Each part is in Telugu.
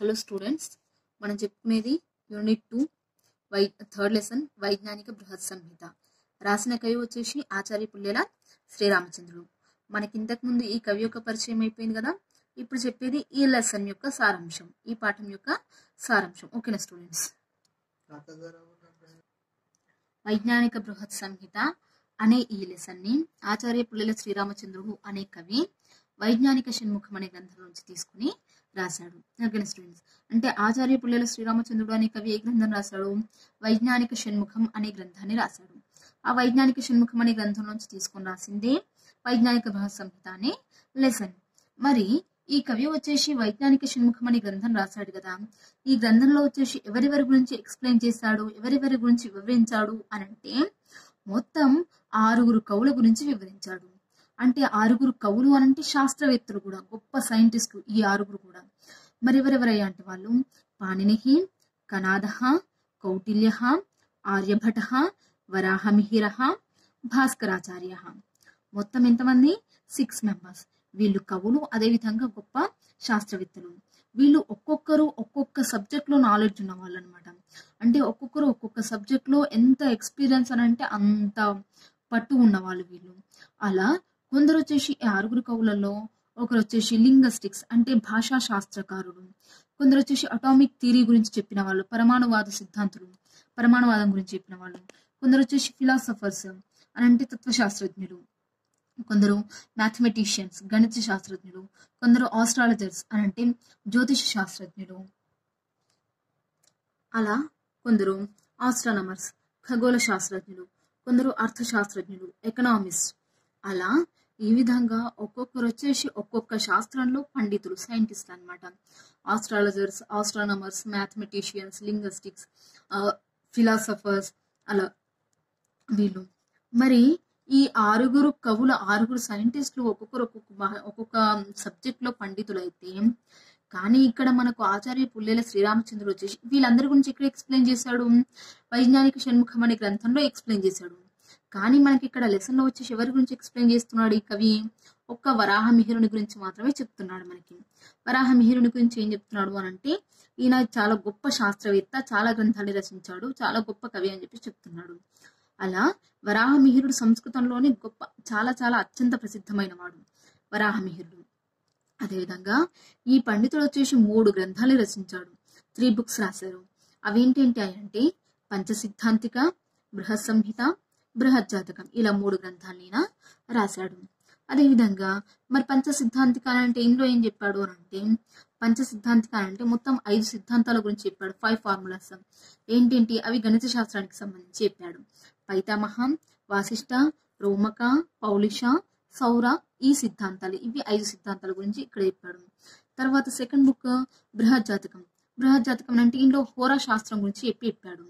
హలో స్టూడెంట్స్ మనం చెప్పుకునేది యూనిట్ టూ వై థర్డ్ లెసన్ వైజ్ఞానిక బృహత్ సంహిత. రాసిన కవి వచ్చేసి ఆచార్య పుల్లెల శ్రీరామచంద్రుడు. మనకి ఇంతకు ముందు ఈ కవి యొక్క పరిచయం అయిపోయింది కదా? ఇప్పుడు చెప్పేది ఈ లెసన్ యొక్క సారాంశం ఈ పాఠం యొక్క సారాంశం. ఓకేనా స్టూడెంట్స్ వైజ్ఞానిక బృహత్ సంహిత అనే ఈ లెసన్ని ఆచార్య పుల్లెల శ్రీరామచంద్రుడు అనే కవి వైజ్ఞానిక షణ్ముఖం అనే గ్రంథం నుంచి తీసుకుని రాశాడు. ఓకేనా స్టూడెంట్స్. అంటే ఆచార్య పుల్లెల శ్రీరామచంద్రుడు అనే కవి ఏ గ్రంథం రాశాడు? వైజ్ఞానిక షణ్ముఖం అనే గ్రంథాన్ని రాశాడు. ఆ వైజ్ఞానిక షణ్ముఖం అనే గ్రంథం నుంచి తీసుకొని రాసిందే వైజ్ఞానిక బృహత్ సంహిత అనే లెసన్. మరి ఈ కవి వచ్చేసి వైజ్ఞానిక షణ్ముఖం అనే గ్రంథం రాశాడు కదా. ఈ గ్రంథంలో వచ్చేసి ఎవరెవరి గురించి ఎక్స్ప్లెయిన్ చేశాడు? ఎవరెవరి గురించి వివరించాడు? అని అంటే మొత్తం ఆరుగురు కవుల గురించి వివరించాడు. అంటే ఆరుగురు కవులు అని అంటే శాస్త్రవేత్తలు కూడా గొప్ప సైంటిస్టులు ఈ ఆరుగురు కూడా. మరి ఎవరెవరయ్యా అంటే వాళ్ళు? పాణిని కనాద కౌటిల్య ఆర్యభట వరాహమిహిర భాస్కరాచార్య. మొత్తం ఎంతమంది? Six members. వీళ్ళు కవులు అదేవిధంగా గొప్ప శాస్త్రవేత్తలు. వీళ్ళు ఒక్కొక్కరు ఒక్కొక్క సబ్జెక్ట్లో నాలెడ్జ్ ఉన్న వాళ్ళు అనమాట అంటే ఒక్కొక్కరు ఒక్కొక్క సబ్జెక్ట్లో ఎంత ఎక్స్పీరియన్స్ అని అంటే అంత పట్టు ఉన్న వాళ్ళు వీళ్ళు. అలా కొందరు వచ్చేసి ఈ ఆరుగురు కవులలో ఒకరు వచ్చేసి లింగస్టిక్స్ అంటే భాషా శాస్త్రకారుడు. కొందరు వచ్చేసి అటామిక్ థియరీ గురించి చెప్పిన వాళ్ళు పరమాణువాద సిద్ధాంతులు పరమాణువాదం గురించి చెప్పిన వాళ్ళు. కొందరు వచ్చేసి ఫిలాసఫర్స్ అని అంటే తత్వశాస్త్రజ్ఞులు. కొందరు మ్యాథమెటిషియన్స్ గణిత శాస్త్రజ్ఞులు. కొందరు ఆస్ట్రాలజర్స్ అని అంటే జ్యోతిష శాస్త్రజ్ఞులు. అలా కొందరు ఆస్ట్రానమర్స్ ఖగోళ శాస్త్రజ్ఞులు. కొందరు అర్థశాస్త్రజ్ఞులు ఎకనామిస్ట్. అలా ఈ విధంగా ఒక్కొక్కరు వచ్చేసి ఒక్కొక్క శాస్త్రంలో పండితులు సైంటిస్ట్ అనమాట astrologers astronomers mathematicians linguistics philosophers అలా వీళ్ళు. మరి ఈ ఆరుగురు కవుల ఆరుగురు సైంటిస్టులు ఒక్కొక్కరు ఒక్కొక్క ఒక్కొక్క సబ్జెక్ట్లో పండితులు అయితే కానీ ఇక్కడ మనకు ఆచార్య పుల్లెల శ్రీరామచంద్రుడు వచ్చేసి వీళ్ళందరి గురించి ఇక్కడ ఎక్స్ప్లెయిన్ చేశాడు? వైజ్ఞానిక షణ్ముఖం అనే గ్రంథంలో ఎక్స్ప్లెయిన్ చేశాడు. కానీ మనకి ఇక్కడ లెసన్లో వచ్చేసి ఎవరి గురించి ఎక్స్ప్లెయిన్ చేస్తున్నాడు ఈ కవి. ఒక్క వరాహ మిహిరుని గురించి మాత్రమే చెప్తున్నాడు మనకి. వరాహ మిహిరుని గురించి ఏం చెప్తున్నాడు అని అంటే ఈయన చాలా గొప్ప శాస్త్రవేత్త చాలా గ్రంథాలు రచించాడు చాలా గొప్ప కవి అని చెప్పి చెప్తున్నాడు. అలా వరాహమిహిరుడు సంస్కృతంలోని గొప్ప చాలా చాలా అత్యంత ప్రసిద్ధమైన వాడు వరాహమిహిరుడు అదేవిధంగా ఈ పండితుడు వచ్చేసి మూడు గ్రంథాలు రచించాడు త్రీ బుక్స్ రాశారు. అవేంటేంటి అంటే పంచసిద్ధాంతిక బృహ సంహిత బృహత్ జాతకం ఇలా మూడు గ్రంథాలైనా రాశాడు. అదేవిధంగా మరి పంచ సిద్ధాంతికాలు అంటే ఇందులో ఏం చెప్పాడు అని అంటే పంచ సిద్ధాంతికాలు అంటే మొత్తం ఐదు సిద్ధాంతాల గురించి చెప్పాడు. ఫైవ్ ఫార్ములాస్ ఏంటేంటి? అవి గణిత శాస్త్రానికి సంబంధించి చెప్పాడు. పైతామహ వాసిష్ట రోమక పౌలిష సౌర ఈ సిద్ధాంతాలు. ఇవి ఐదు సిద్ధాంతాల గురించి ఇక్కడ చెప్పాడు. తర్వాత సెకండ్ బుక్ బృహజ్జాతకం. జాతకం జాతకం అంటే ఇందులో హోరా శాస్త్రం గురించి చెప్పి చెప్పాడు.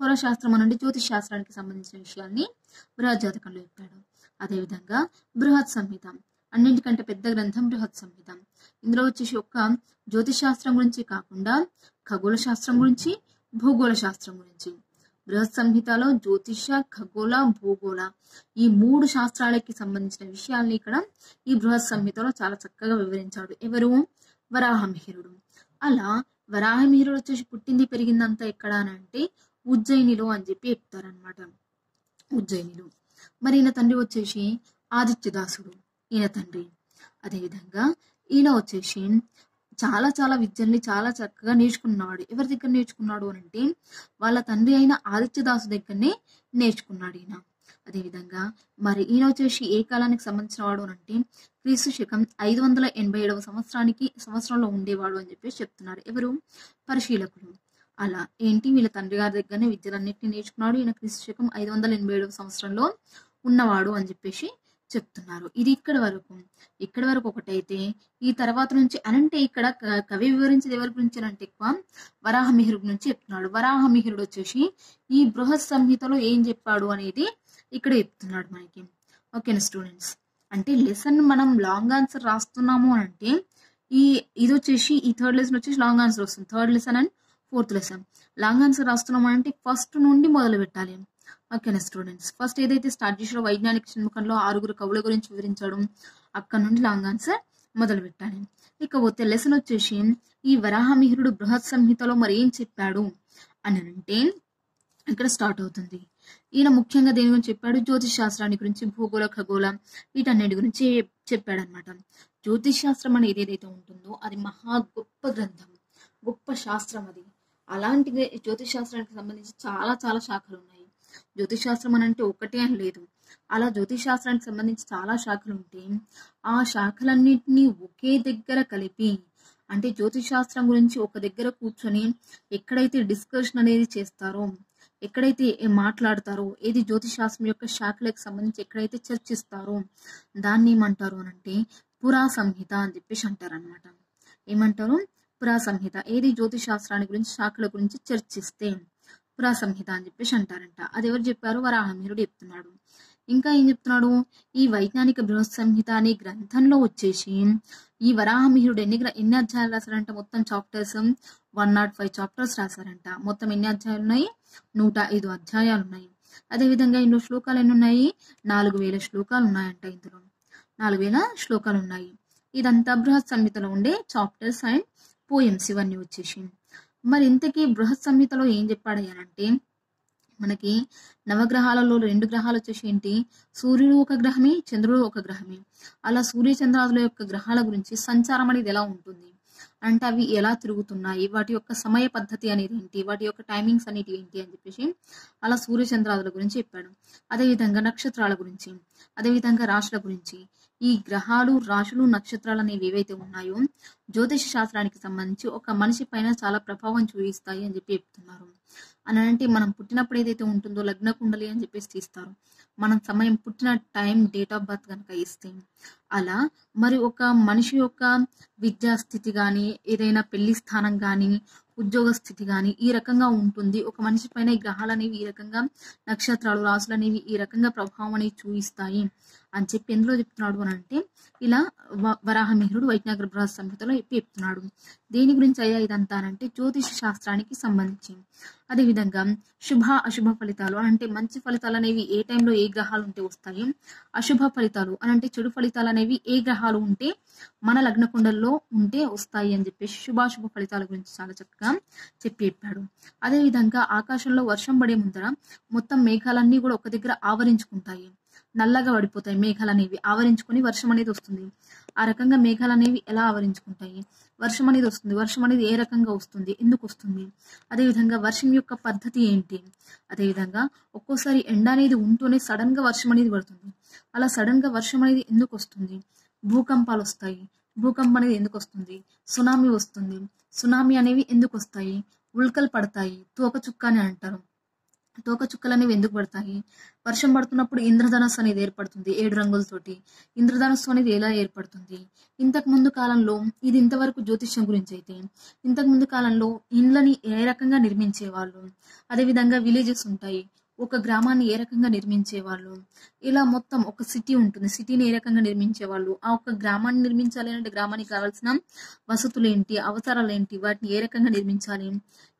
హోరశాస్త్రం శాస్త్రం జ్యోతిష్ శాస్త్రానికి సంబంధించిన విషయాల్ని బృహత్ జాతకంలో చెప్పాడు. అదేవిధంగా బృహత్ సంహిత అన్నింటికంటే పెద్ద గ్రంథం బృహత్ సంహిత. ఇందులో వచ్చేసి ఒక్క జ్యోతిష్ శాస్త్రం గురించి కాకుండా ఖగోళ శాస్త్రం గురించి భూగోళ శాస్త్రం గురించి. బృహత్ సంహితలో జ్యోతిష ఖగోళ భూగోళ ఈ మూడు శాస్త్రాలకి సంబంధించిన విషయాల్ని ఇక్కడ ఈ బృహత్ సంహితలో చాలా చక్కగా వివరించాడు. ఎవరు? వరాహమిహిరుడు అలా వరాహమిహిరుడు వచ్చేసి పుట్టింది పెరిగిందంతా ఎక్కడ అని అంటే ఉజ్జయినిలో అని చెప్పి చెప్తారనమాట ఉజ్జయినిలో. మరి ఈయన తండ్రి వచ్చేసి ఆదిత్యదాసుడు. ఈయన తండ్రి. అదేవిధంగా ఈయన వచ్చేసి చాలా చాలా విద్యల్ని చాలా చక్కగా నేర్చుకున్నాడు. ఎవరి దగ్గర నేర్చుకున్నాడు అని అంటే వాళ్ళ తండ్రి అయిన ఆదిత్యదాసు దగ్గరనే నేర్చుకున్నాడు ఈయన. అదేవిధంగా మరి ఈయన వచ్చేసి ఏ కాలానికి సంబంధించిన వాడు అని అంటే క్రీస్తు శకం ఐదు వందల ఎనభై ఏడవ సంవత్సరానికి సంవత్సరంలో ఉండేవాడు అని చెప్పేసి చెప్తున్నారు. ఎవరు? పరిశీలకులు. అలా. ఏంటి? వీళ్ళ తండ్రి గారి దగ్గరనే విద్యలన్నింటినీ నేర్చుకున్నాడు. ఈయన క్రీస్తు శకం ఐదు వందల ఎనభై ఏడవ సంవత్సరంలో ఉన్నవాడు అని చెప్పేసి చెప్తున్నారు. ఇది ఇక్కడ వరకు. ఇక్కడ వరకు ఒకటైతే ఈ తర్వాత నుంచి అనంటే ఇక్కడ కవి వివరించేది ఎవరి గురించి అంటే ఎక్కువ వరాహమిహిరుడు నుంచి చెప్తున్నాడు. వరాహమిహిరుడు వచ్చేసి ఈ బృహత్ సంహితలో ఏం చెప్పాడు అనేది ఇక్కడ చెప్తున్నాడు మనకి. ఓకేనా స్టూడెంట్స్. అంటే లెసన్ మనం లాంగ్ ఆన్సర్ రాస్తున్నాము అంటే ఈ ఇది వచ్చేసి ఈ థర్డ్ లెసన్ వచ్చేసి లాంగ్ ఆన్సర్ వస్తుంది. Third lesson and fourth lesson. Long answer రాస్తున్నాము అంటే ఫస్ట్ నుండి మొదలు పెట్టాలి ఓకేనా స్టూడెంట్స్ ఫస్ట్ ఏదైతే స్టార్ట్ చేసాడో వైజ్ఞానిక షణ్ముఖంలో ఆరుగురు కవుల గురించి వివరించాడు అక్కడ నుండి లాంగ్ ఆన్సర్ మొదలుపెట్టాలి. ఇకపోతే లెసన్ వచ్చేసి ఈ వరాహమిహిరుడు బృహత్ సంహితలో మరి ఏం చెప్పాడు అని అంటే ఇక్కడ స్టార్ట్ అవుతుంది. ఈయన ముఖ్యంగా దేని గురించి చెప్పాడు? జ్యోతిష్ శాస్త్రాన్ని గురించి భూగోళ ఖగోళ వీటన్నిటి గురించి చెప్పాడు అనమాట జ్యోతిష్ శాస్త్రం అనేది ఏదైతే ఉంటుందో అది మహా గొప్ప గ్రంథం గొప్ప శాస్త్రం అది. అలాంటి జ్యోతిష్ శాస్త్రానికి సంబంధించి చాలా చాలా శాఖలు ఉన్నాయి. జ్యోతిష్ శాస్త్రం అని అంటే ఒకటే అని లేదు. అలా జ్యోతిష్ శాస్త్రానికి సంబంధించి చాలా శాఖలు ఉంటే ఆ శాఖలన్నింటినీ ఒకే దగ్గర కలిపి అంటే జ్యోతిష్ శాస్త్రం గురించి ఒక దగ్గర కూర్చొని ఎక్కడైతే డిస్కషన్ అనేది చేస్తారో ఎక్కడైతే మాట్లాడతారో ఏది జ్యోతిషాస్త్రం యొక్క శాఖలకు సంబంధించి ఎక్కడైతే చర్చిస్తారో దాన్ని ఏమంటారు అని అంటే పురా సంహిత అని చెప్పేసి అంటారు అనమాట ఏమంటారు? పురా సంహిత ఏది జ్యోతిష్ శాస్త్రాన్ని గురించి శాఖల గురించి చర్చిస్తే పురా సంహిత అని చెప్పేసి అంటారంట. అది ఎవరు చెప్పారు? వరాహమీరుడు చెప్తున్నాడు. ఇంకా ఏం చెప్తున్నాడు? ఈ వైజ్ఞానిక బృహత్ సంహిత అనే గ్రంథంలో వచ్చేసి ఈ వరాహమిహిరుడు ఎన్ని ఎన్ని అధ్యాయాలు రాశారంట? మొత్తం chapters one naught five chapters రాశారంట. మొత్తం ఎన్ని అధ్యాయాలు ఉన్నాయి? నూట ఐదు అధ్యాయాలు ఉన్నాయి. అదేవిధంగా ఇందులో శ్లోకాలు ఎన్ని ఉన్నాయి? నాలుగు వేల శ్లోకాలు ఉన్నాయంట ఇందులో. నాలుగు వేల శ్లోకాలు ఉన్నాయి. ఇదంతా బృహత్ సంహితలో ఉండే చాప్టర్స్ అండ్ పోయింది శివన్ని వచ్చేసి. మరి ఇంతకీ బృహత్ సంహితలో ఏం చెప్పాడయ్యానంటే మనకి నవగ్రహాలలో రెండు గ్రహాలు వచ్చేసి ఏంటి? సూర్యుడు ఒక గ్రహమే చంద్రుడు ఒక గ్రహమే. అలా సూర్య చంద్రాదుల యొక్క గ్రహాల గురించి సంచారం అనేది ఎలా ఉంటుంది? అంటే అవి ఎలా తిరుగుతున్నాయి? వాటి యొక్క సమయ పద్ధతి అనేది ఏంటి వాటి యొక్క టైమింగ్స్ అనేవి ఏంటి అని చెప్పేసి అలా సూర్యచంద్రాదుల గురించి చెప్పాడు. అదేవిధంగా నక్షత్రాల గురించి అదేవిధంగా రాశుల గురించి ఈ గ్రహాలు రాశులు నక్షత్రాలు అనేవి ఏవైతే ఉన్నాయో జ్యోతిష శాస్త్రానికి సంబంధించి ఒక మనిషి పైన చాలా ప్రభావం చూపిస్తాయి అని చెప్పి చెప్తున్నారు. అని అంటే మనం పుట్టినప్పుడు ఏదైతే ఉంటుందో లగ్న కుండలి అని చెప్పేసి తీస్తారు. మనం సమయం పుట్టిన టైం డేట్ ఆఫ్ బర్త్ కనుక ఇస్తే. అలా మరి ఒక మనిషి యొక్క విద్యా స్థితి కానీ ఏదైనా పెళ్ళి స్థానం కానీ ఉద్యోగ స్థితి కానీ ఈ రకంగా ఉంటుంది. ఒక మనిషి పైన ఈ గ్రహాలు అనేవి ఈ రకంగా నక్షత్రాలు రాసులు అనేవి ఈ రకంగా ప్రభావం అనేవి చూపిస్తాయి అని చెప్పి ఎందులో చెప్తున్నాడు అని అంటే ఇలా వ- వరాహమిహిరుడు వైజ్ఞానిక బృహ సంహితలో చెప్పి చెప్తున్నాడు. దేని గురించి అయ్యా ఇదంతా అంటే జ్యోతిష శాస్త్రానికి సంబంధించి. అదేవిధంగా శుభ అశుభ ఫలితాలు అని అంటే మంచి ఫలితాలు అనేవి ఏ టైంలో ఏ గ్రహాలు ఉంటే వస్తాయి? అశుభ ఫలితాలు అని అంటే చెడు ఫలితాలు అనేవి ఏ గ్రహాలు ఉంటే మన లగ్నకుండల్లో ఉంటే వస్తాయి అని చెప్పేసి శుభాశుభ ఫలితాల గురించి చాలా చక్కగా చెప్పి చెప్పాడు. అదేవిధంగా ఆకాశంలో వర్షం పడే ముందర మొత్తం మేఘాలన్నీ కూడా ఒక దగ్గర ఆవరించుకుంటాయి. నల్లగా పడిపోతాయి మేఘాలు అనేవి ఆవరించుకొని వర్షం అనేది వస్తుంది. ఆ రకంగా మేఘాలు అనేవి ఎలా ఆవరించుకుంటాయి? వర్షం అనేది వస్తుంది. వర్షం అనేది ఏ రకంగా వస్తుంది? ఎందుకు వస్తుంది? అదేవిధంగా వర్షం యొక్క పద్ధతి ఏంటి? అదేవిధంగా ఒక్కోసారి ఎండ అనేది ఉంటూనే సడన్గా వర్షం అనేది పడుతుంది. అలా సడన్గా వర్షం అనేది ఎందుకు వస్తుంది? భూకంపాలు వస్తాయి. భూకంపం అనేది ఎందుకు వస్తుంది? సునామీ వస్తుంది. సునామీ అనేవి ఎందుకు వస్తాయి? ఉల్కలు పడతాయి. తోకచుక్క అని అంటారు. తోక చుక్కలు అనేవి ఎందుకు పడతాయి? వర్షం పడుతున్నప్పుడు ఇంద్రధనస్సు అనేది ఏర్పడుతుంది ఏడు రంగులతోటి. ఇంద్రధనస్సు అనేది ఎలా ఏర్పడుతుంది? ఇంతకు ముందు కాలంలో ఇది ఇంతవరకు జ్యోతిష్యం గురించి అయితే ఇంతకు ముందు కాలంలో ఇండ్లని ఏ రకంగా నిర్మించేవాళ్ళు? అదేవిధంగా విలేజెస్ ఉంటాయి ఒక గ్రామాన్ని ఏ రకంగా నిర్మించేవాళ్ళు? ఇలా మొత్తం ఒక సిటీ ఉంటుంది. సిటీని ఏ రకంగా నిర్మించేవాళ్ళు? ఆ ఒక గ్రామాన్ని నిర్మించాలి అంటే గ్రామానికి కావాల్సిన వసతులు ఏంటి అవసరాలు ఏంటి వాటిని ఏ రకంగా నిర్మించాలి?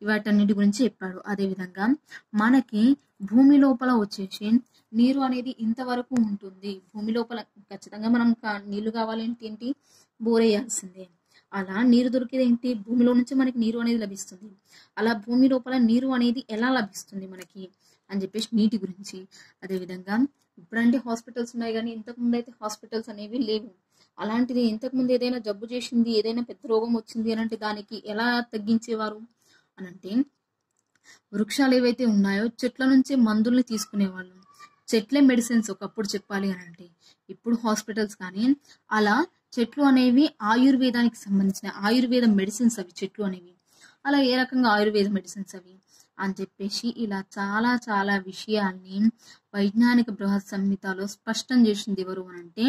వాటన్నిటి గురించి చెప్పాడు. అదేవిధంగా మనకి భూమి లోపల వచ్చేసి నీరు అనేది ఇంతవరకు ఉంటుంది. భూమి లోపల ఖచ్చితంగా మనం కా- నీళ్ళు కావాలంటే ఏంటి? బోర్ వేయాల్సిందే అలా నీరు దొరికేది ఏంటి? భూమిలో నుంచి మనకి నీరు అనేది లభిస్తుంది. అలా భూమి లోపల నీరు అనేది ఎలా లభిస్తుంది మనకి? అని చెప్పేసి నీటి గురించి. అదేవిధంగా ఇప్పుడంటే హాస్పిటల్స్ ఉన్నాయి కానీ ఇంతకుముందు అయితే హాస్పిటల్స్ అనేవి లేవు. అలాంటిది ఇంతకుముందు ఏదైనా జబ్బు చేసింది ఏదైనా పెద్ద రోగం వచ్చింది అని అంటే దానికి ఎలా తగ్గించేవారు? అని అంటే వృక్షాలు ఏవైతే ఉన్నాయో చెట్ల నుంచి మందుల్ని తీసుకునేవాళ్ళు. చెట్లే మెడిసిన్స్ ఒకప్పుడు చెప్పాలి అని అంటే. ఇప్పుడు హాస్పిటల్స్ కానీ అలా చెట్లు అనేవి ఆయుర్వేదానికి సంబంధించిన ఆయుర్వేద మెడిసిన్స్ అవి చెట్లు అనేవి. అలా ఏ రకంగా ఆయుర్వేద మెడిసిన్స్ అవి? అని చెప్పేసి ఇలా చాలా చాలా విషయాల్ని వైజ్ఞానిక బృహత్ సంహితలో స్పష్టం చేసింది ఎవరు అని అంటే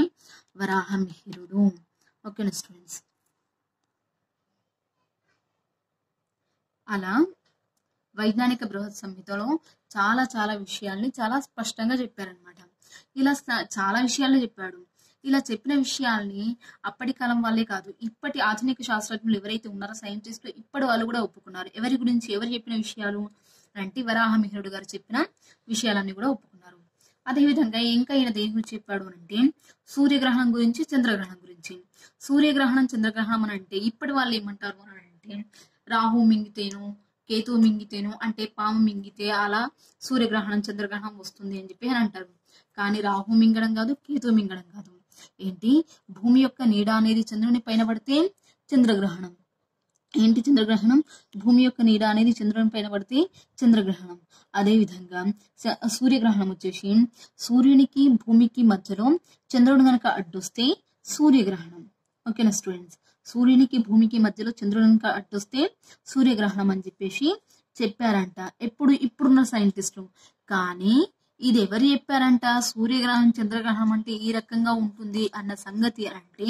వరాహమిహిరుడు ఓకేనా స్టూడెంట్స్ అలా వైజ్ఞానిక బృహత్ సంహితలో చాలా చాలా విషయాల్ని చాలా స్పష్టంగా చెప్పారనమాట ఇలా చాలా విషయాలు చెప్పాడు. ఇలా చెప్పిన విషయాల్ని అప్పటి కాలం వాళ్ళే కాదు ఇప్పటి ఆధునిక శాస్త్రజ్ఞులు ఎవరైతే ఉన్నారో సైంటిస్టులు ఇప్పటి వాళ్ళు కూడా ఒప్పుకున్నారు. ఎవరి గురించి ఎవరు చెప్పిన విషయాలు? అంటే వరాహమిహిరుడు గారు చెప్పిన విషయాలన్నీ కూడా ఒప్పుకున్నారు. అదేవిధంగా ఇంకా ఈయన దేని గురించి చెప్పాడు అంటే సూర్యగ్రహణం గురించి చంద్రగ్రహణం గురించి. సూర్యగ్రహణం చంద్రగ్రహణం అని అంటే ఇప్పటి వాళ్ళు ఏమంటారు అని అంటే రాహు మింగితేను కేతు మింగితేను అంటే పాము మింగితే అలా సూర్యగ్రహణం చంద్రగ్రహణం వస్తుంది అని చెప్పి అని అంటారు. కానీ రాహు మింగడం కాదు కేతు మింగడం కాదు. ఏంటి? భూమి యొక్క నీడ అనేది చంద్రుని పైన పడితే చంద్రగ్రహణం. ఏంటి చంద్రగ్రహణం? భూమి యొక్క నీడ అనేది చంద్రుని పైన పడితే చంద్రగ్రహణం. అదే విధంగా సూర్యగ్రహణం వచ్చేసి సూర్యునికి భూమికి మధ్యలో చంద్రుడు కనుక అడ్డొస్తే సూర్యగ్రహణం. ఓకేనా స్టూడెంట్స్? సూర్యునికి భూమికి మధ్యలో చంద్రుడు కనుక అడ్డొస్తే సూర్యగ్రహణం అని చెప్పేసి చెప్పారంట. ఎప్పుడు ఇప్పుడున్న సైంటిస్టులు. కానీ ఇది ఎవరు చెప్పారంట? సూర్యగ్రహణం చంద్రగ్రహణం అంటే ఈ రకంగా ఉంటుంది అన్న సంగతి అంటే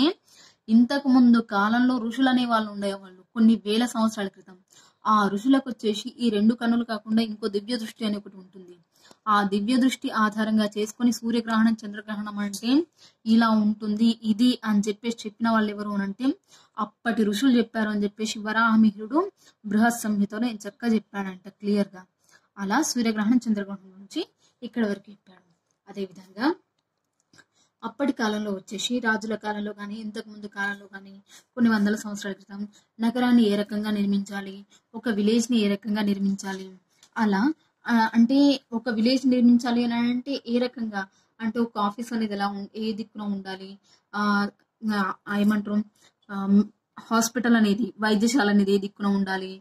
ఇంతకు ముందు కాలంలో ఋషులు అనే వాళ్ళు ఉండేవాళ్ళు కొన్ని వేల సంవత్సరాల క్రితం. ఆ ఋషులకు వచ్చేసి ఈ రెండు కన్నులు కాకుండా ఇంకో దివ్య దృష్టి అని ఒకటి ఉంటుంది. ఆ దివ్య దృష్టి ఆధారంగా చేసుకొని సూర్యగ్రహణం చంద్రగ్రహణం అంటే ఇలా ఉంటుంది ఇది అని చెప్పేసి చెప్పిన వాళ్ళు ఎవరు అంటే అప్పటి ఋషులు చెప్పారు అని చెప్పేసి వరాహమిహిరుడు బృహత్ సంహితలో చక్కగా చెప్పాడంట క్లియర్గా. అలా సూర్యగ్రహణం చంద్రగ్రహణం నుంచి ఇక్కడ వరకు చెప్పాడు. అదేవిధంగా అప్పటి కాలంలో వచ్చేసి రాజుల కాలంలో కానీ ఇంతకు ముందు కాలంలో కానీ కొన్ని వందల సంవత్సరాల క్రితం నగరాన్ని ఏ రకంగా నిర్మించాలి ఒక విలేజ్ని ఏ రకంగా నిర్మించాలి అలా అంటే ఒక విలేజ్ నిర్మించాలి అని అంటే ఏ రకంగా? అంటే ఒక ఆఫీస్ అనేది ఎలా ఉం- ఏ దిక్కున ఉండాలి? ఏమంటారు? హాస్పిటల్ అనేది వైద్యశాల అనేది ఏ దిక్కున ఉండాలి?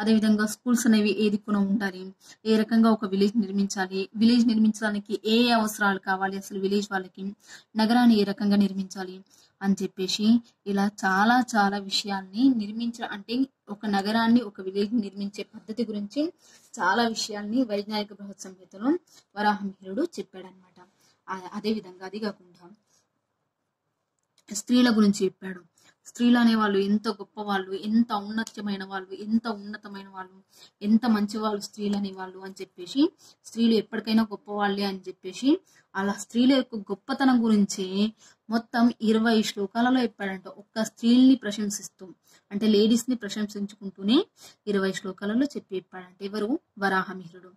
అదేవిధంగా స్కూల్స్ అనేవి ఏ దిక్కున ఉండాలి? ఏ రకంగా ఒక విలేజ్ నిర్మించాలి? విలేజ్ నిర్మించడానికి ఏ ఏ అవసరాలు కావాలి? అసలు విలేజ్ వాళ్ళకి నగరాన్ని ఏ రకంగా నిర్మించాలి? అని చెప్పేసి ఇలా చాలా చాలా విషయాల్ని నిర్మించ అంటే ఒక నగరాన్ని ఒక విలేజ్ నిర్మించే పద్ధతి గురించి చాలా విషయాల్ని వైజ్ఞానిక బృహత్ సంహితలో వరాహమిహిరుడు చెప్పాడనమాట అదేవిధంగా అది కాకుండా స్త్రీల గురించి చెప్పాడు. స్త్రీలు అనేవాళ్ళు ఎంత గొప్ప వాళ్ళు ఎంత ఉన్నతమైన వాళ్ళు ఎంత ఉన్నతమైన వాళ్ళు ఎంత మంచి వాళ్ళు స్త్రీలు అనేవాళ్ళు అని చెప్పేసి స్త్రీలు ఎప్పటికైనా గొప్ప వాళ్ళే అని చెప్పేసి అలా స్త్రీల యొక్క గొప్పతనం గురించి మొత్తం ఇరవై శ్లోకాలలో చెప్పాడంట. ఒక్క స్త్రీల్ని ప్రశంసిస్తూ అంటే లేడీస్ని ప్రశంసించుకుంటూనే ఇరవై శ్లోకాలలో చెప్పి చెప్పాడంట. ఎవరు? వరాహమిహిరుడు.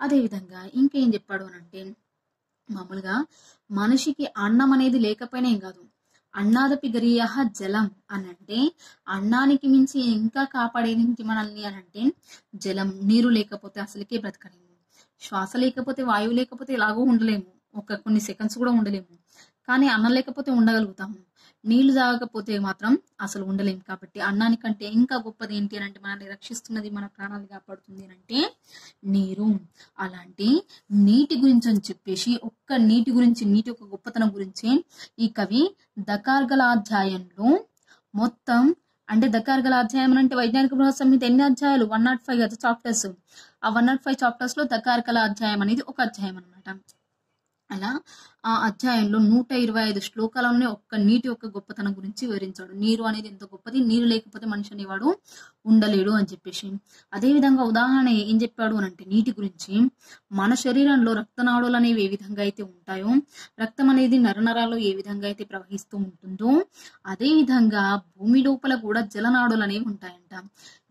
అదేవిధంగా ఇంకేం చెప్పాడు అని అంటే మామూలుగా మనిషికి అన్నం అనేది లేకపోయినా ఏం కాదు. అన్నాదపి గరియ జలం అని అంటే అన్నానికి మించి ఇంకా కాపాడేది ఏంటి మనల్ని అని అంటే జలం నీరు లేకపోతే అసలుకే బ్రతకలేము. శ్వాస లేకపోతే వాయువు లేకపోతే ఎలాగో ఉండలేము. ఒక కొన్ని సెకండ్స్ కూడా ఉండలేము. కానీ అన్నం లేకపోతే ఉండగలుగుతాము. నీళ్ళు తాగకపోతే మాత్రం అసలు ఉండలేము కాబట్టి అన్నానికంటే ఇంకా గొప్పది ఏంటి అని అంటే మనల్ని రక్షిస్తున్నది మన ప్రాణాలు కాపాడుతుంది అని అంటే నీరు. అలాంటి నీటి గురించి అని చెప్పేసి ఒక్క నీటి గురించి నీటి యొక్క గొప్పతనం గురించి ఈ కవి దకార్గలాధ్యాయంలో మొత్తం అంటే దకార్గల అధ్యాయం అంటే వైజ్ఞానిక బృహత్ సంహిత ఎన్ని అధ్యాయాలు? వన్ నాట్ ఫైవ్ కదా చాప్టర్స్. ఆ వన్ నాట్ ఫైవ్ చాప్టర్స్లో దకార్గల అధ్యాయం అనేది ఒక అధ్యాయం అనమాట అలా ఆ అధ్యాయంలో నూట ఇరవై ఐదు శ్లోకాలలోనే ఒక్క నీటి యొక్క గొప్పతనం గురించి వివరించాడు. నీరు అనేది ఎంత గొప్పది? నీరు లేకపోతే మనిషి అనేవాడు ఉండలేడు అని చెప్పేసి. అదే విధంగా ఉదాహరణ ఏం చెప్పాడు అని అంటే నీటి గురించి. మన శరీరంలో రక్తనాడులు అనేవి ఏ విధంగా అయితే ఉంటాయో రక్తం అనేది నరనరాలు ఏ విధంగా అయితే ప్రవహిస్తూ ఉంటుందో అదే విధంగా భూమి లోపల కూడా జలనాడులు అనేవి ఉంటాయంట.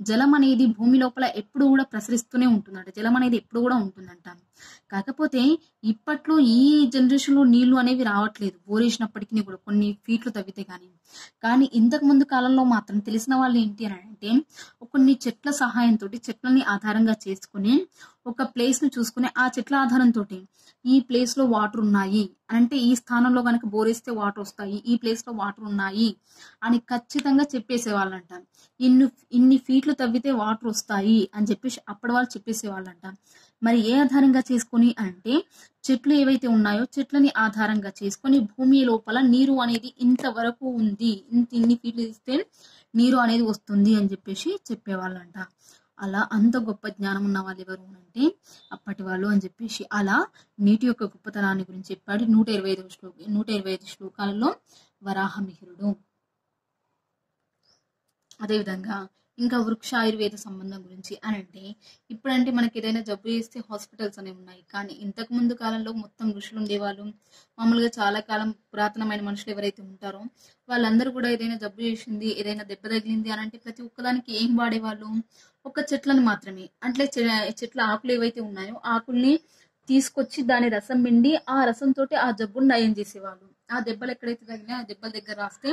జలం అనేది భూమి లోపల ఎప్పుడు కూడా ప్రసరిస్తూనే ఉంటుందంట. జలం అనేది ఎప్పుడు కూడా ఉంటుందంట. కాకపోతే ఇప్పట్లో ఈ జనరేషన్లో నీళ్ళు అనేవి రావట్లేదు. బోరేసినప్పటికీ కూడా కొన్ని ఫీట్లు తవ్వితే కానీ కానీ ఇంతకు ముందు కాలంలో మాత్రం తెలిసిన వాళ్ళు ఏంటి అని అంటే కొన్ని చెట్ల సహాయంతో చెట్లని ఆధారంగా చేసుకుని ఒక ప్లేస్ను చూసుకుని ఆ చెట్ల ఆధారంతో ఈ ప్లేస్లో వాటర్ ఉన్నాయి. అంటే ఈ స్థానంలో కనుక బోరేస్తే వాటర్ వస్తాయి ఈ ప్లేస్లో వాటర్ ఉన్నాయి అని ఖచ్చితంగా చెప్పేసేవాళ్ళంట. ఇన్ని ఇన్ని ఫీట్లు తవ్వితే వాటర్ వస్తాయి అని చెప్పేసి అప్పటి వాళ్ళు చెప్పేసేవాళ్ళంట. మరి ఏ ఆధారంగా చేసుకొని అంటే చెట్లు ఏవైతే ఉన్నాయో చెట్లని ఆధారంగా చేసుకొని భూమి లోపల నీరు అనేది ఇంతవరకు ఉంది ఇంత ఇన్ని ఫీట్లు ఇస్తే నీరు అనేది వస్తుంది అని చెప్పేసి చెప్పేవాళ్ళంట. అలా అంత గొప్ప జ్ఞానం ఉన్న వాళ్ళు ఎవరు అంటే అప్పటి వాళ్ళు అని చెప్పేసి అలా నీటి యొక్క గొప్పతనాన్ని గురించి చెప్పాడు నూట ఇరవై ఐదు శ్లోక నూట ఇరవై ఐదు శ్లోకాలలో వరాహమిహిరుడు అదేవిధంగా ఇంకా వృక్ష ఆయుర్వేద సంబంధం గురించి అని అంటే ఇప్పుడంటే మనకి ఏదైనా జబ్బు చేస్తే హాస్పిటల్స్ అనేవి ఉన్నాయి. కానీ ఇంతకు ముందు కాలంలో మొత్తం ఋషులు ఉండేవాళ్ళు మామూలుగా చాలా కాలం పురాతనమైన మనుషులు ఎవరైతే ఉంటారో వాళ్ళందరూ కూడా ఏదైనా జబ్బు చేసింది ఏదైనా దెబ్బ తగిలింది అని అంటే ప్రతి ఒక్కదానికి ఏం వాడేవాళ్ళు? ఒక్క చెట్లను మాత్రమే. అంటే చె- చెట్ల ఆకులు ఏవైతే ఉన్నాయో ఆకుల్ని తీసుకొచ్చి దాని రసం పిండి ఆ రసంతో ఆ జబ్బును నయం చేసేవాళ్ళు. ఆ దెబ్బలు ఎక్కడైతే తగిలినా ఆ దెబ్బల దగ్గర రాస్తే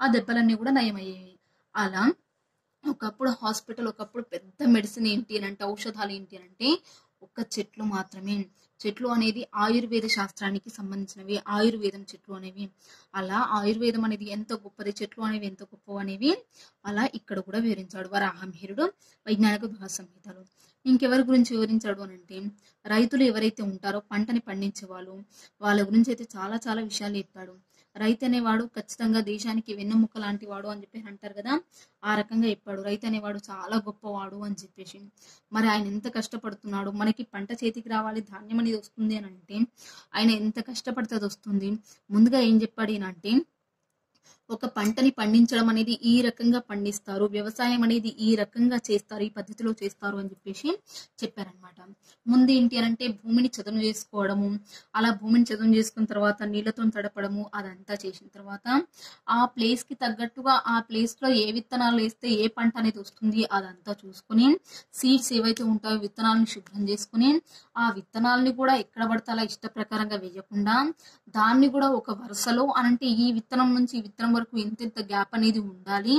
ఆ దెబ్బలన్నీ కూడా నయం అయ్యేవి అలా ఒకప్పుడు హాస్పిటల్ ఒకప్పుడు పెద్ద మెడిసిన్ ఏంటి అని అంటే ఔషధాలు ఏంటి అని అంటే ఒక్క చెట్లు మాత్రమే. చెట్లు అనేది ఆయుర్వేద శాస్త్రానికి సంబంధించినవి. ఆయుర్వేదం చెట్లు అనేవి. అలా ఆయుర్వేదం అనేది ఎంత గొప్పది? చెట్లు అనేవి ఎంత గొప్ప అనేవి అలా ఇక్కడ కూడా వివరించాడు వరాహమిహిరుడు వైజ్ఞానిక భాష సంహితలు. ఇంకెవరి గురించి వివరించాడు అని అంటే రైతులు ఎవరైతే ఉంటారో పంటని పండించే వాళ్ళు వాళ్ళ గురించి అయితే చాలా చాలా విషయాలు చెప్పాడు రైతు అనేవాడు ఖచ్చితంగా దేశానికి వెన్నెముక్క లాంటి వాడు అని చెప్పి అంటారు కదా. ఆ రకంగా చెప్పాడు. రైతు అనేవాడు చాలా గొప్పవాడు అని చెప్పేసి. మరి ఆయన ఎంత కష్టపడుతున్నాడు? మనకి పంట చేతికి రావాలి ధాన్యం అనేది వస్తుంది అని అంటే ఆయన ఎంత కష్టపడితే అది వస్తుంది. ముందుగా ఏం చెప్పాడు అంటే ఒక పంటని పండించడం అనేది ఈ రకంగా పండిస్తారు వ్యవసాయం అనేది ఈ రకంగా చేస్తారు ఈ పద్ధతిలో చేస్తారు అని చెప్పేసి చెప్పారనమాట ముందు ఏంటి అని అంటే భూమిని చదును చేసుకోవడము అలా భూమిని చదును చేసుకున్న తర్వాత నీళ్ళతో తడపడము అదంతా చేసిన తర్వాత ఆ ప్లేస్కి తగ్గట్టుగా ఆ ప్లేస్లో ఏ విత్తనాలు వేస్తే ఏ పంట అనేది వస్తుంది అదంతా చూసుకుని సీడ్స్ ఏవైతే ఉంటాయో విత్తనాలను శుభ్రం చేసుకుని ఆ విత్తనాలని కూడా ఎక్కడ పడితే అలా ఇష్ట ప్రకారంగా వేయకుండా దాన్ని కూడా ఒక వరుసలో అనంటే ఈ విత్తనం నుంచి ఈ విత్తనం వరకు ఇంత ఇంత గ్యాప్ అనేది ఉండాలి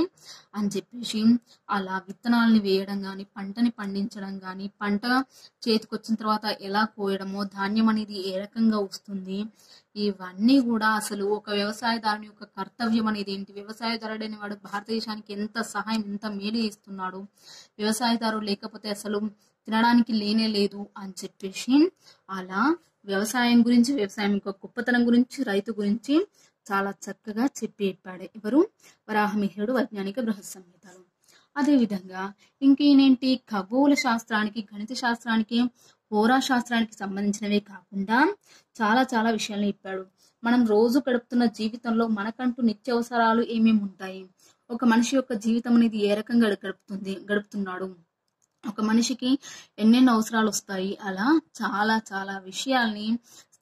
అని చెప్పేసి అలా విత్తనాలని వేయడం కానీ పంటని పండించడం కానీ పంట చేతికొచ్చిన తర్వాత ఎలా కోయడమో ధాన్యం అనేది ఏ రకంగా వస్తుంది ఇవన్నీ కూడా అసలు ఒక వ్యవసాయదారుని యొక్క కర్తవ్యం అనేది ఏంటి? వ్యవసాయదారుడు అనేవాడు భారతదేశానికి ఎంత సహాయం ఎంత మేలు చేస్తున్నాడు? వ్యవసాయదారు లేకపోతే అసలు తినడానికి లేనే లేదు అని చెప్పేసి అలా వ్యవసాయం గురించి వ్యవసాయం యొక్క గొప్పతనం గురించి రైతు గురించి చాలా చక్కగా చెప్పి ఇప్పాడు. ఎవరు? వరాహమిహిరుడు వైజ్ఞానిక బృహత్ సంహితలు అదేవిధంగా ఇంకేనేంటి ఖగోళ శాస్త్రానికి గణిత శాస్త్రానికి హోరా శాస్త్రానికి సంబంధించినవే కాకుండా చాలా చాలా విషయాలు ఇప్పాడు. మనం రోజు గడుపుతున్న జీవితంలో మనకంటూ నిత్యావసరాలు ఏమేమి ఉంటాయి? ఒక మనిషి యొక్క జీవితం అనేది ఏ రకంగా గడుపుతుంది? గడుపుతున్నాడు. ఒక మనిషికి ఎన్నెన్ని అవసరాలు వస్తాయి. అలా చాలా చాలా విషయాల్ని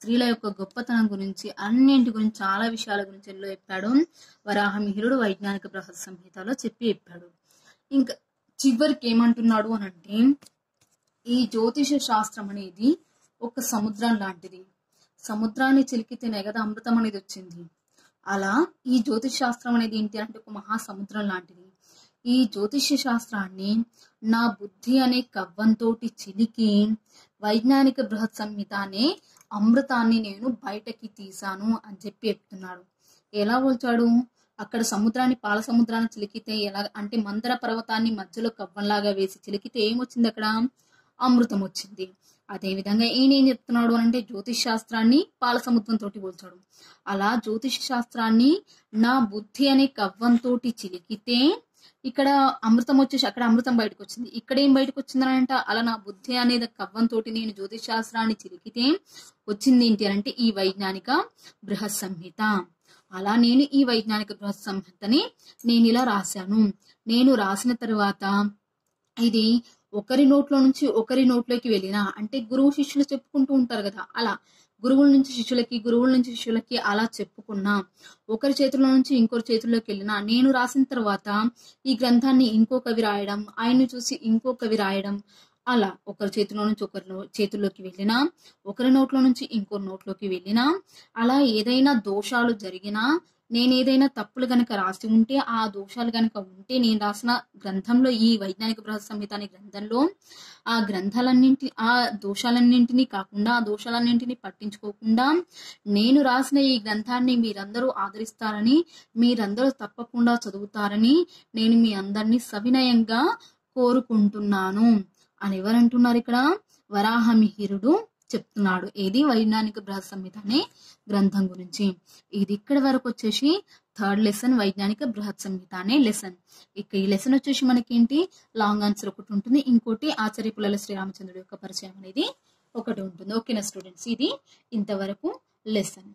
స్త్రీల యొక్క గొప్పతనం గురించి అన్నింటి గురించి చాలా విషయాల గురించి ఎల్లో చెప్పాడు. వరాహమిహిరుడు వైజ్ఞానిక బృహత్ సంహితలో చెప్పి చెప్పాడు. ఇంకా చివరికి ఏమంటున్నాడు అని అంటే ఈ జ్యోతిష శాస్త్రం అనేది ఒక సముద్రం లాంటిది. సముద్రాన్ని చిలికితేనే కదా అమృతం అనేది వచ్చింది. అలా ఈ జ్యోతిష్ శాస్త్రం అనేది ఏంటి అంటే ఒక మహాసముద్రం లాంటిది. ఈ జ్యోతిష్య శాస్త్రాన్ని నా బుద్ధి అనే కవ్వంతో చిలికి వైజ్ఞానిక బృహత్ సంహిత అనే అమృతాన్ని నేను బయటకి తీశాను అని చెప్పి చెప్తున్నాడు. ఎలా పోల్చాడు అక్కడ సముద్రాన్ని పాల సముద్రాన్ని చిలికితే ఎలా అంటే మందర పర్వతాన్ని మధ్యలో కవ్వంలాగా వేసి చిలికితే ఏమొచ్చింది అక్కడ? అమృతం వచ్చింది. అదేవిధంగా ఈయన ఏం చెప్తున్నాడు అని అంటే జ్యోతిష్ శాస్త్రాన్ని పాల సముద్రంతో పోల్చాడు. అలా జ్యోతిష్ శాస్త్రాన్ని నా బుద్ధి అనే కవ్వంతో చిలికితే ఇక్కడ అమృతం వచ్చేసి అక్కడ అమృతం బయటకు వచ్చింది ఇక్కడ ఏం బయటకు వచ్చిందని అంట అలా నా బుద్ధి అనేది కవ్వంతోటి నేను జ్యోతిష్ శాస్త్రాన్ని చిరికితే వచ్చింది ఏంటి అని అంటే ఈ వైజ్ఞానిక బృహత్ సంహిత అలా నేను ఈ వైజ్ఞానిక బృహత్ సంహితని నేను ఇలా రాశాను. నేను రాసిన తర్వాత ఇది ఒకరి నోట్లో నుంచి ఒకరి నోట్లోకి వెళ్ళినా అంటే గురువు శిష్యులు చెప్పుకుంటూ ఉంటారు కదా అలా గురువుల నుంచి శిష్యులకి గురువుల నుంచి శిష్యులకి అలా చెప్పుకున్నా ఒకరి చేతుల్లో నుంచి ఇంకొకరి చేతుల్లోకి వెళ్ళిన నేను రాసిన తర్వాత ఈ గ్రంథాన్ని ఇంకో కవి రాయడం ఆయన్ని చూసి ఇంకో కవి రాయడం అలా ఒకరి చేతిలో నుంచి ఒకరి చేతుల్లోకి వెళ్ళినా ఒకరి నోట్లో నుంచి ఇంకో నోట్లోకి వెళ్ళినా అలా ఏదైనా దోషాలు జరిగినా నేను ఏదైనా తప్పులు గనక రాసి ఉంటే ఆ దోషాలు గనక ఉంటే నేను రాసిన గ్రంథంలో ఈ వైజ్ఞానిక బృహత్ సంహిత అనే గ్రంథంలో ఆ గ్రంథాలన్నింటి ఆ దోషాలన్నింటినీ కాకుండా ఆ దోషాలన్నింటినీ పట్టించుకోకుండా నేను రాసిన ఈ గ్రంథాన్ని మీరందరూ ఆదరిస్తారని మీరందరూ తప్పకుండా చదువుతారని నేను మీ అందరినీ సవినయంగా కోరుకుంటున్నాను. అని ఎవరంటున్నారు ఇక్కడ? వరాహమిహిరుడు చెప్తున్నాడు. ఏది వైజ్ఞానిక బృహత్ సంహిత అనే గ్రంథం గురించి? ఇది ఇక్కడ వరకు వచ్చేసి థర్డ్ లెసన్ వైజ్ఞానిక బృహత్ సంహిత అనే లెసన్. ఇక ఈ లెసన్ వచ్చేసి మనకి ఏంటి లాంగ్ ఆన్సర్ ఒకటి ఉంటుంది. ఇంకోటి ఆచార్య పుల్లల శ్రీరామచంద్రుడి యొక్క పరిచయం అనేది ఒకటి ఉంటుంది. ఓకేనా స్టూడెంట్స్? ఇది ఇంతవరకు లెసన్.